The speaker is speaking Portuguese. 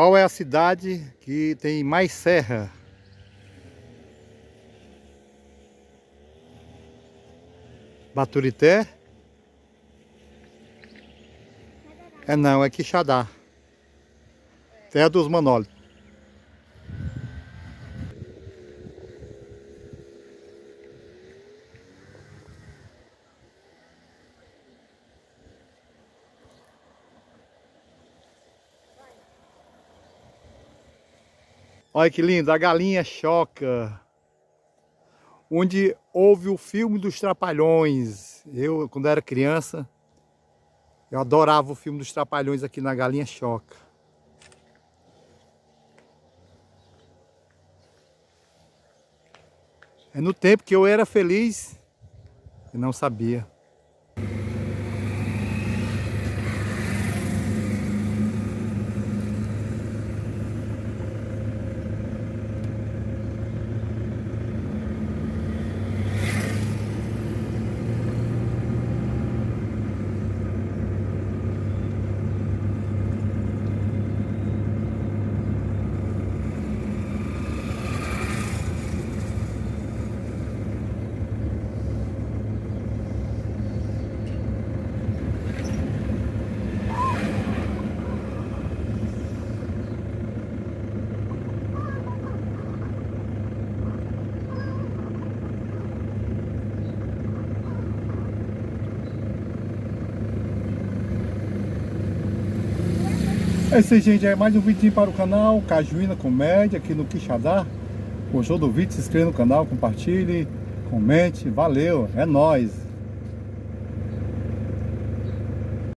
Qual é a cidade que tem mais serra? Baturité? É não, é Quixadá. Terra dos Manólitos. Olha que lindo, a galinha choca. Onde houve o filme dos Trapalhões. Eu, quando era criança, eu adorava o filme dos Trapalhões aqui na Galinha Choca. É no tempo que eu era feliz e não sabia. É isso gente. É mais um vídeo para o canal Cajuína Comédia aqui no Quixadá. Gostou do vídeo? Se inscreva no canal, compartilhe, comente. Valeu, é nóis!